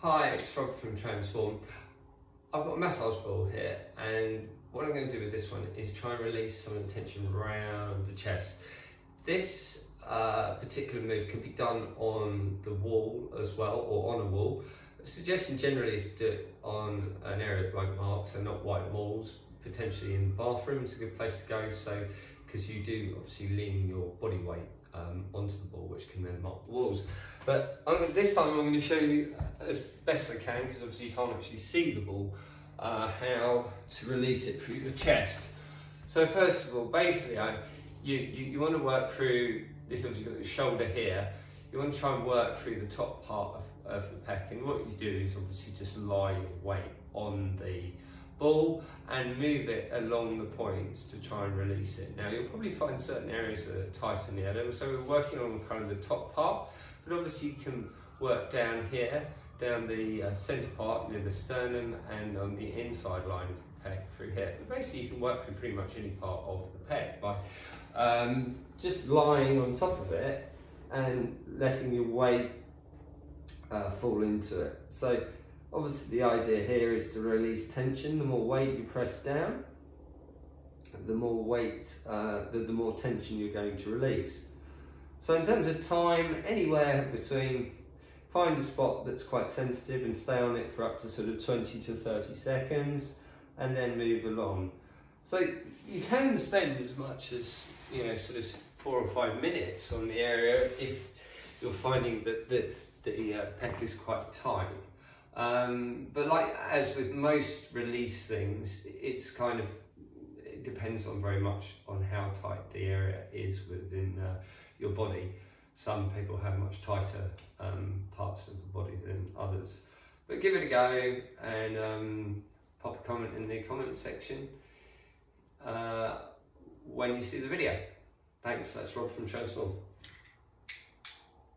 Hi, it's Rob from Transform. I've got a massage ball here and what I'm going to do with this one is try and release some of the tension around the chest. This uh, particular move can be done on the wall as well or on a wall. The suggestion generally is to do it on an area that won't mark, so not white walls, potentially in the bathroom bathrooms, a good place to go. So, because you do obviously lean your body weight um, onto the ball, which can then mark the walls. But I'm, this time I'm going to show you as best I can, because obviously you can't actually see the ball, uh, how to release it through the chest. So first of all, basically, I, you, you, you want to work through this. Obviously, got the shoulder here. You want to try and work through the top part of, of the pec, and what you do is obviously just lie your weight on the ball and move it along the points to try and release it. Now you'll probably find certain areas that are tight in the other, so we're working on kind of the top part, but obviously you can work down here, down the uh, centre part near the sternum and on the inside line of the pec through here. But basically you can work through pretty much any part of the pec by um, just lying on top of it and letting your weight uh, fall into it. So Obviously the idea here is to release tension. The more weight you press down, the more weight, uh, the, the more tension you're going to release. So in terms of time, anywhere between, find a spot that's quite sensitive and stay on it for up to sort of 20 to 30 seconds and then move along. So you can spend as much as, you know, sort of four or five minutes on the area if you're finding that the, the uh, is quite tight. Um, but like as with most release things, it's kind of it depends on very much on how tight the area is within uh, your body. Some people have much tighter um, parts of the body than others. But give it a go and um, pop a comment in the comment section uh, when you see the video. Thanks, that's Rob from Transform.